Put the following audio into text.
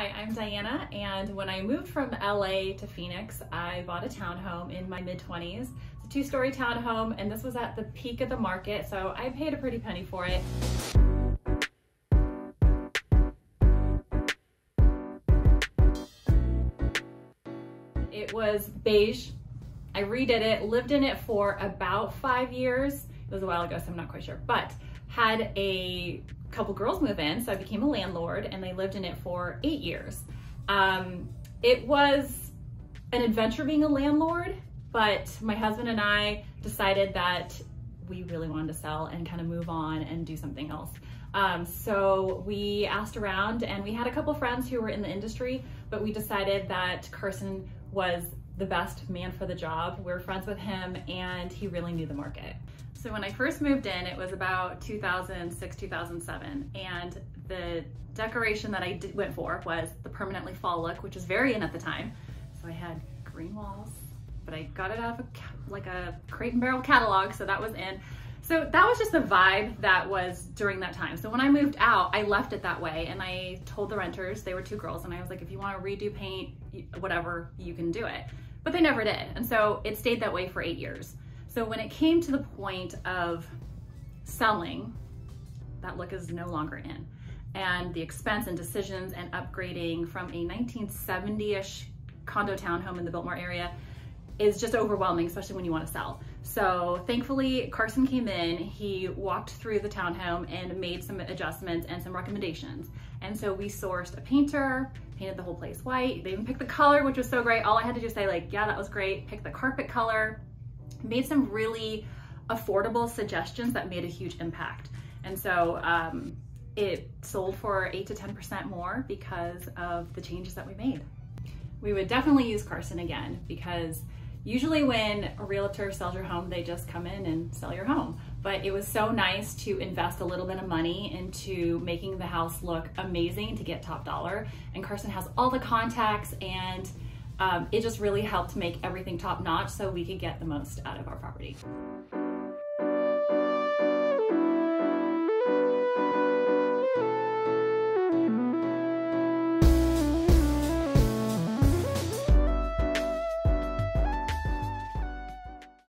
Hi, I'm Diana, and when I moved from LA to Phoenix, I bought a townhome in my mid 20s. It's a two story townhome, and this was at the peak of the market, so I paid a pretty penny for it. It was beige. I redid it, lived in it for about five years. It was a while ago, so I'm not quite sure, but had a couple girls move in, so I became a landlord and they lived in it for eight years. Um, it was an adventure being a landlord, but my husband and I decided that we really wanted to sell and kind of move on and do something else. Um, so we asked around and we had a couple friends who were in the industry, but we decided that Carson was the best man for the job. We are friends with him and he really knew the market. So when I first moved in, it was about 2006, 2007. And the decoration that I did, went for was the permanently fall look, which was very in at the time. So I had green walls, but I got it out of a, like a crate and barrel catalog, so that was in. So that was just the vibe that was during that time. So when I moved out, I left it that way and I told the renters, they were two girls, and I was like, if you want to redo paint, whatever, you can do it. But they never did. And so it stayed that way for eight years. So when it came to the point of selling, that look is no longer in. And the expense and decisions and upgrading from a 1970-ish condo townhome in the Biltmore area is just overwhelming, especially when you want to sell. So thankfully, Carson came in, he walked through the townhome and made some adjustments and some recommendations. And so we sourced a painter, painted the whole place white. They even picked the color, which was so great. All I had to do say like, yeah, that was great. Pick the carpet color, made some really affordable suggestions that made a huge impact. And so um, it sold for 8 to 10% more because of the changes that we made. We would definitely use Carson again because usually when a realtor sells your home, they just come in and sell your home. But it was so nice to invest a little bit of money into making the house look amazing to get top dollar. And Carson has all the contacts and um, it just really helped make everything top notch so we could get the most out of our property.